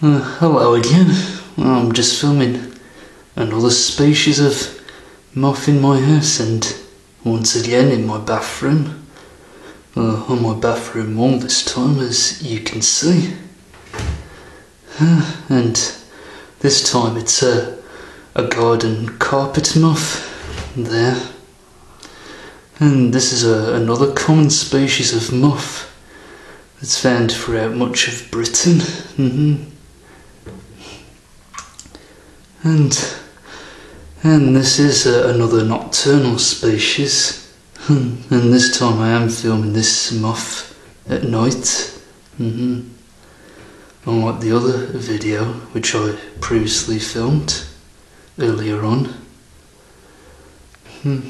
Uh, hello again. I'm just filming another species of moth in my house and once again in my bathroom. Uh, on my bathroom wall this time as you can see. Uh, and this time it's a, a garden carpet moth there. And this is a, another common species of moth that's found throughout much of Britain. Mm-hmm. And and this is uh, another nocturnal species. and this time I am filming this moth at night. Mm-hmm. Unlike the other video which I previously filmed earlier on. Hmm.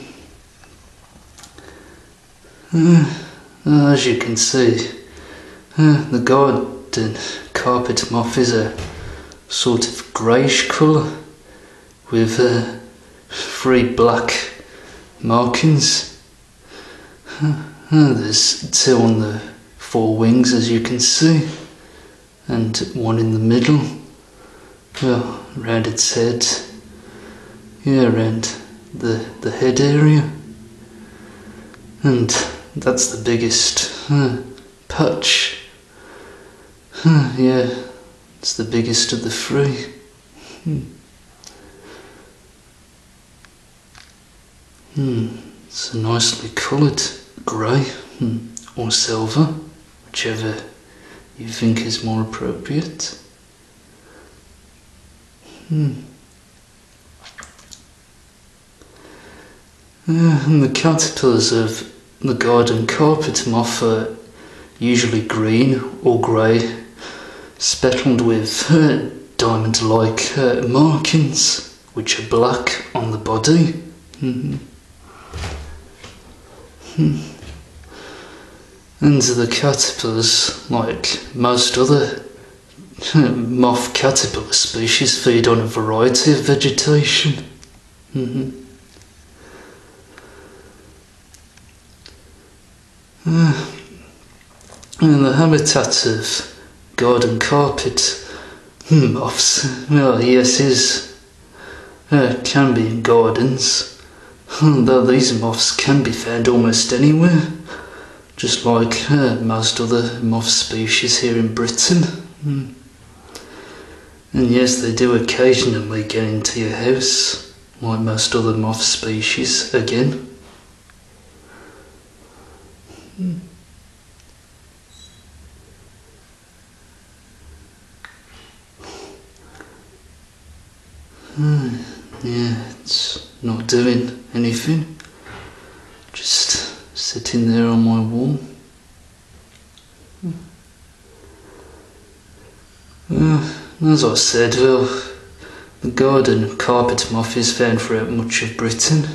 Uh, as you can see, uh, the garden carpet moth is a sort of greyish colour with uh, three black markings. Uh, there's two on the forewings as you can see and one in the middle. Well, around its head. Yeah around the, the head area. And that's the biggest uh, patch. Yeah, it's the biggest of the three. Hmm. Hmm. It's a nicely coloured grey hmm. or silver, whichever you think is more appropriate. Hmm. Uh, and the caterpillars of the garden carpet moth are usually green or grey speckled with uh, diamond-like uh, markings which are black on the body. Mm-hmm. Hmm. And the caterpillars, like most other moth caterpillar species, feed on a variety of vegetation. Mm-hmm. Uh, and the habitat of garden carpet moths. Hmm, well, yes, is uh, can be in gardens, though these moths can be found almost anywhere, just like uh, most other moth species here in Britain. Mm. And yes, they do occasionally get into your house, like most other moth species again. Mm. Hmm, yeah, it's not doing anything. Just sitting there on my wall. Uh, as I said, well, the garden carpet moth is found throughout much of Britain,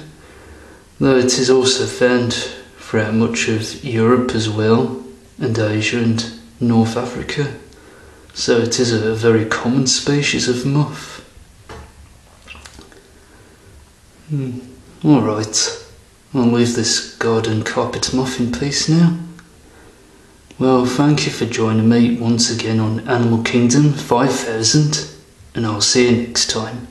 though it is also found throughout much of Europe as well, and Asia and North Africa. So it is a very common species of moth. Hmm. Alright, I'll leave this garden carpet moth in peace now. Well, thank you for joining me once again on Animal Kingdom 5000, and I'll see you next time.